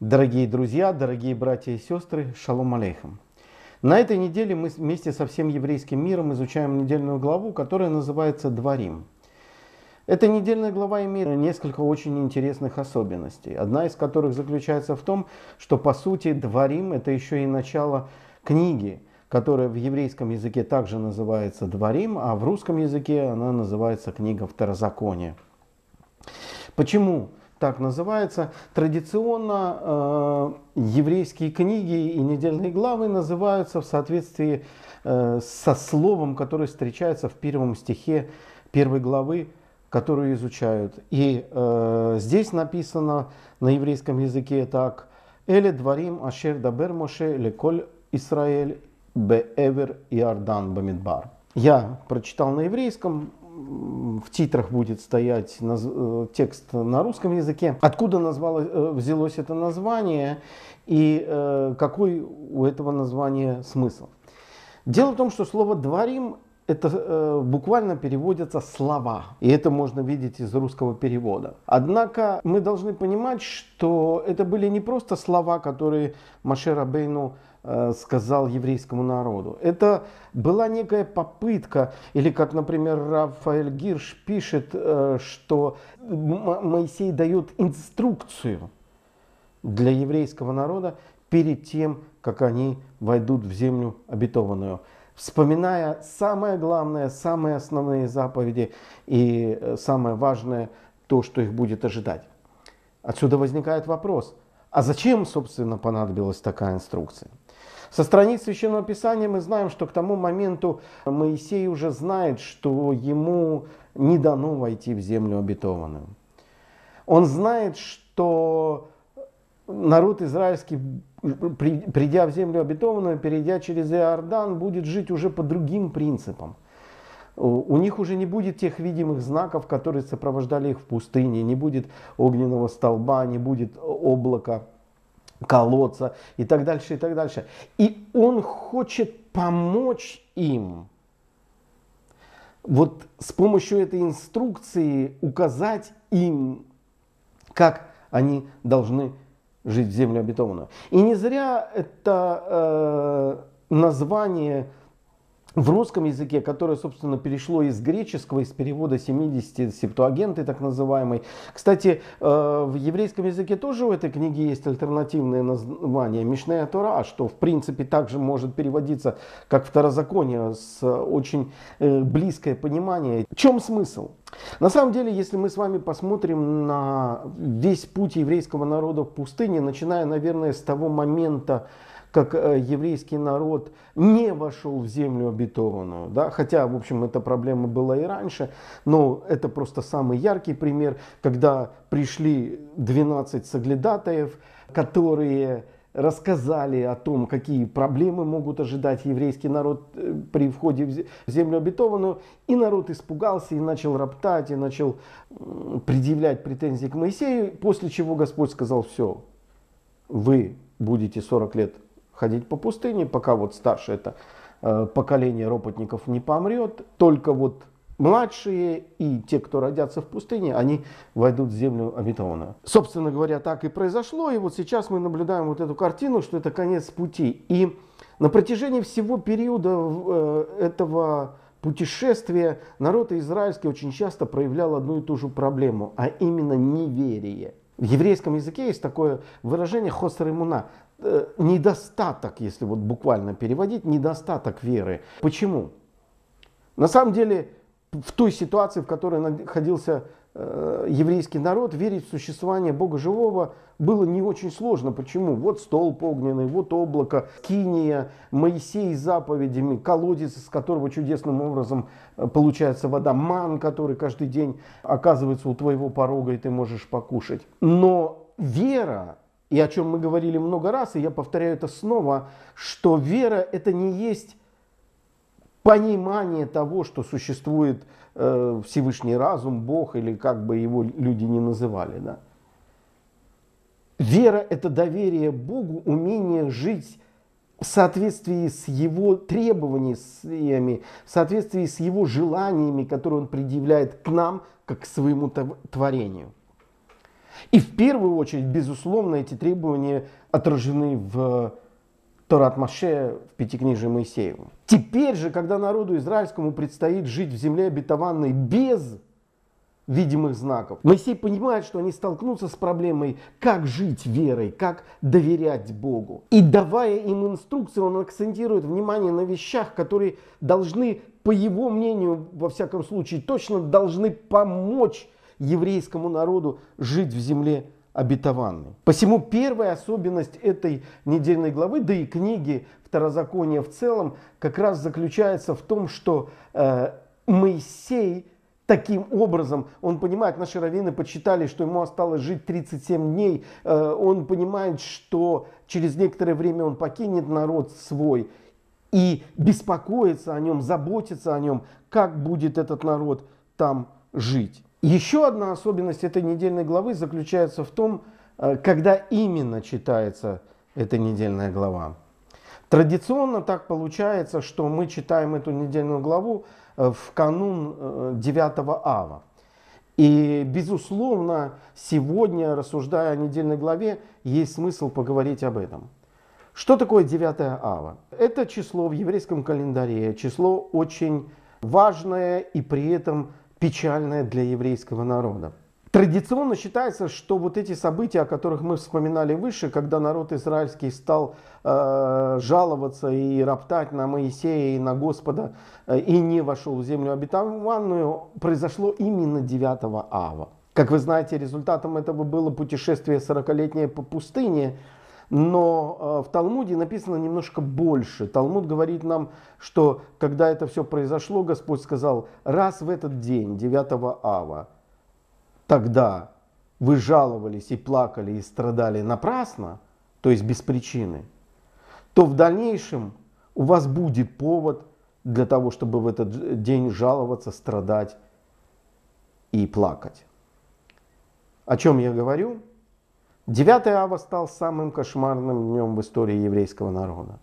Дорогие друзья, дорогие братья и сестры, шалом алейхам. На этой неделе мы вместе со всем еврейским миром изучаем недельную главу, которая называется «Дворим». Эта недельная глава имеет несколько очень интересных особенностей, одна из которых заключается в том, что по сути «Дворим» — это еще и начало книги, которая в еврейском языке также называется «Дворим», а в русском языке она называется «Книга Второзакония». Почему? Так называется. Традиционно э, еврейские книги и недельные главы называются в соответствии э, со словом, которое встречается в первом стихе первой главы, которую изучают. И э, здесь написано на еврейском языке так. Эле дворим ашер дабер моше леколь Исраэль беэвер иордан бамидбар. Я прочитал на еврейском, в титрах будет стоять э, текст на русском языке. Откуда назвало, э, взялось это название и э, какой у этого названия смысл? Дело в том, что слово «дворим» это буквально переводятся слова. И это можно видеть из русского перевода. Однако мы должны понимать, что это были не просто слова, которые Машера Бейну Э, сказал еврейскому народу. Это была некая попытка, или как, например, Рафаэль Гирш пишет, э, что Моисей дает инструкцию для еврейского народа перед тем, как они войдут в землю обетованную. Вспоминая самое главное, самые основные заповеди и э, самое важное, то, что их будет ожидать. Отсюда возникает вопрос, а зачем, собственно, понадобилась такая инструкция? Со страниц Священного Писания мы знаем, что к тому моменту Моисей уже знает, что ему не дано войти в землю обетованную. Он знает, что народ израильский, придя в землю обетованную, перейдя через Иордан, будет жить уже по другим принципам. У них уже не будет тех видимых знаков, которые сопровождали их в пустыне, не будет огненного столба, не будет облака колодца и так дальше, и так дальше. И он хочет помочь им вот с помощью этой инструкции указать им, как они должны жить в землю обетованную. И не зря это э, название в русском языке, которое, собственно, перешло из греческого, из перевода 70 септуагенты, так называемой. Кстати, э, в еврейском языке тоже у этой книги есть альтернативное название Мишнея Тора, что, в принципе, также может переводиться как второзаконие с очень э, близкое понимание. В чем смысл? На самом деле, если мы с вами посмотрим на весь путь еврейского народа в пустыне, начиная, наверное, с того момента, как э, еврейский народ не вошел в землю обетованную. Да? Хотя, в общем, эта проблема была и раньше, но это просто самый яркий пример, когда пришли 12 соглядатаев, которые рассказали о том, какие проблемы могут ожидать еврейский народ э, при входе в землю обетованную, и народ испугался и начал роптать, и начал предъявлять претензии к Моисею, после чего Господь сказал, все, вы будете 40 лет ходить по пустыне, пока вот старшее это э, поколение ропотников не помрет. Только вот младшие и те, кто родятся в пустыне, они войдут в землю обетованную. Собственно говоря, так и произошло. И вот сейчас мы наблюдаем вот эту картину, что это конец пути. И на протяжении всего периода э, этого путешествия народ израильский очень часто проявлял одну и ту же проблему, а именно неверие. В еврейском языке есть такое выражение хосер имуна, Э, недостаток, если вот буквально переводить, недостаток веры. Почему? На самом деле, в той ситуации, в которой находился еврейский народ, верить в существование Бога живого было не очень сложно. Почему? Вот столб огненный, вот облако, киния, Моисей с заповедями, колодец, из которого чудесным образом э, получается вода, ман, который каждый день оказывается у твоего порога, и ты можешь покушать. Но вера и о чем мы говорили много раз, и я повторяю это снова, что вера это не есть понимание того, что существует э, Всевышний разум, Бог или как бы его люди не называли. Да? Вера это доверие Богу, умение жить в соответствии с его требованиями, в соответствии с его желаниями, которые он предъявляет к нам, как к своему творению. И в первую очередь, безусловно, эти требования отражены в Торат Маше в Пятикнижии Моисееву. Теперь же, когда народу израильскому предстоит жить в земле обетованной без видимых знаков. Моисей понимает, что они столкнутся с проблемой, как жить верой, как доверять Богу. И давая им инструкции, он акцентирует внимание на вещах, которые должны, по его мнению, во всяком случае, точно должны помочь еврейскому народу жить в земле обетованной. Посему первая особенность этой недельной главы, да и книги Второзакония в целом, как раз заключается в том, что э, Моисей таким образом, он понимает, наши раввины подсчитали, что ему осталось жить 37 дней, э, он понимает, что через некоторое время он покинет народ свой и беспокоится о нем, заботится о нем, как будет этот народ там жить. Еще одна особенность этой недельной главы заключается в том, э, когда именно читается эта недельная глава. Традиционно так получается, что мы читаем эту недельную главу э, в канун 9 э, ава. И, безусловно, сегодня, рассуждая о недельной главе, есть смысл поговорить об этом. Что такое 9 ава? Это число в еврейском календаре, число очень важное и при этом печальное для еврейского народа. Традиционно считается, что вот эти события, о которых мы вспоминали выше, когда народ израильский стал э, жаловаться и роптать на Моисея и на Господа э, и не вошел в землю обетованную, произошло именно 9 ава. Как вы знаете, результатом этого было путешествие 40-летнее по пустыне, но э, в Талмуде написано немножко больше. Талмуд говорит нам, что когда это все произошло, Господь сказал, раз в этот день, 9 ава, тогда вы жаловались и плакали и страдали напрасно, то есть без причины, то в дальнейшем у вас будет повод для того, чтобы в этот день жаловаться, страдать и плакать. О чем я говорю? 9 ава стал самым кошмарным днем в истории еврейского народа.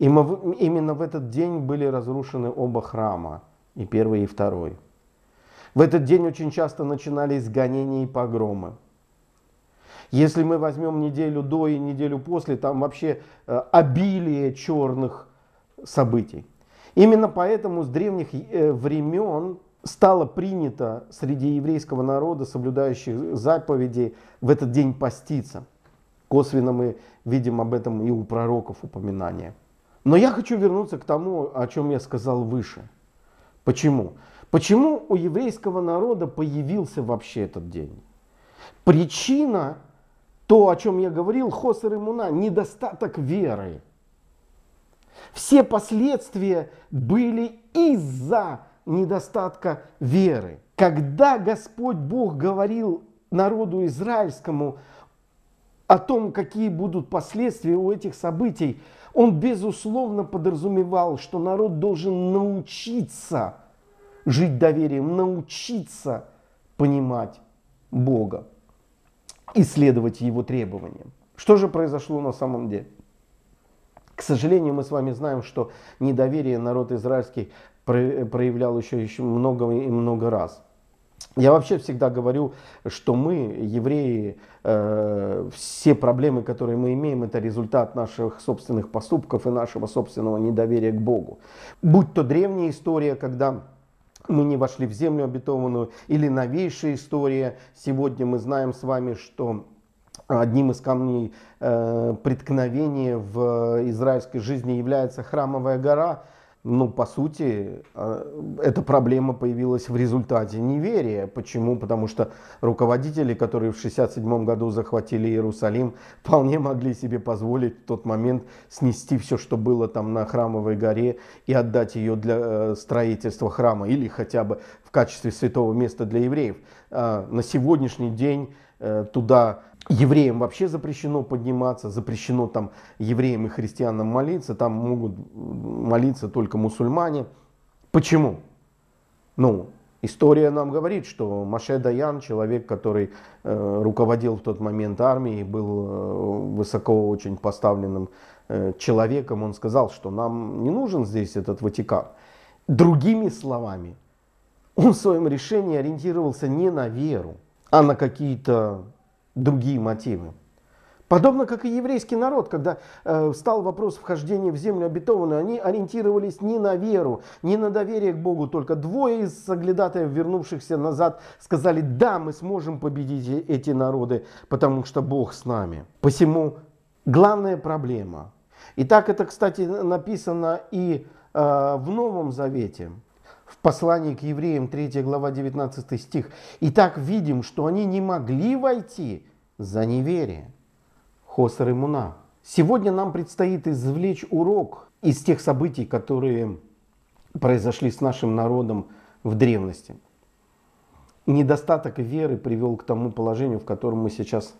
И именно в этот день были разрушены оба храма, и первый, и второй. В этот день очень часто начинались гонения и погромы. Если мы возьмем неделю до и неделю после, там вообще э, обилие черных событий. Именно поэтому с древних э, времен стало принято среди еврейского народа, соблюдающих заповеди, в этот день поститься. Косвенно мы видим об этом и у пророков упоминания. Но я хочу вернуться к тому, о чем я сказал выше. Почему? Почему у еврейского народа появился вообще этот день? Причина, то, о чем я говорил, хосер имуна, недостаток веры. Все последствия были из-за недостатка веры. Когда Господь Бог говорил народу израильскому о том, какие будут последствия у этих событий, он безусловно подразумевал, что народ должен научиться жить доверием, научиться понимать Бога, исследовать Его требованиям. Что же произошло на самом деле? К сожалению, мы с вами знаем, что недоверие народ израильский проявлял еще, еще много и много раз. Я вообще всегда говорю, что мы, евреи, э, все проблемы, которые мы имеем, это результат наших собственных поступков и нашего собственного недоверия к Богу. Будь то древняя история, когда мы не вошли в землю обетованную, или новейшая история. Сегодня мы знаем с вами, что одним из камней э, преткновения в израильской жизни является храмовая гора – ну, по сути, а, эта проблема появилась в результате неверия. Почему? Потому что руководители, которые в 1967 году захватили Иерусалим, вполне могли себе позволить в тот момент снести все, что было там на Храмовой горе, и отдать ее для э, строительства храма, или хотя бы в качестве святого места для евреев. А, на сегодняшний день э, туда евреям вообще запрещено подниматься, запрещено там евреям и христианам молиться, там могут молиться только мусульмане. Почему? Ну, история нам говорит, что Маше Даян, человек, который э, руководил в тот момент армией, был э, высоко очень поставленным э, человеком, он сказал, что нам не нужен здесь этот Ватикан. Другими словами, он в своем решении ориентировался не на веру, а на какие-то другие мотивы. Подобно как и еврейский народ, когда э, стал вопрос вхождения в землю обетованную, они ориентировались не на веру, не на доверие к Богу, только двое из соглядатаев, вернувшихся назад, сказали, да, мы сможем победить э, эти народы, потому что Бог с нами. Посему главная проблема. И так это, кстати, написано и э, в Новом Завете в послании к евреям 3 глава 19 стих. И так видим, что они не могли войти за неверие. Хосер Имуна. Сегодня нам предстоит извлечь урок из тех событий, которые произошли с нашим народом в древности. Недостаток веры привел к тому положению, в котором мы сейчас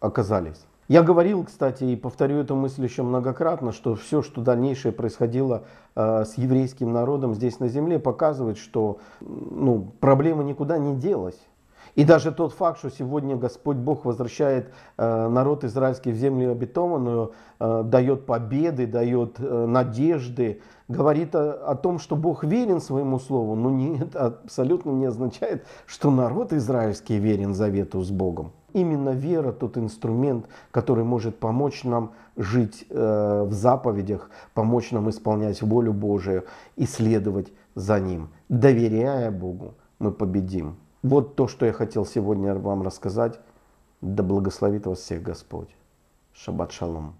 оказались. Я говорил, кстати, и повторю эту мысль еще многократно, что все, что дальнейшее происходило э, с еврейским народом здесь на земле, показывает, что ну, проблема никуда не делась. И даже тот факт, что сегодня Господь Бог возвращает э, народ израильский в землю обетованную, э, дает победы, дает э, надежды, говорит о, о том, что Бог верен своему слову, но не, это абсолютно не означает, что народ израильский верен завету с Богом. Именно вера тот инструмент, который может помочь нам жить в заповедях, помочь нам исполнять волю Божию и следовать за Ним. Доверяя Богу, мы победим. Вот то, что я хотел сегодня вам рассказать. Да благословит вас всех Господь. Шаббат шалом.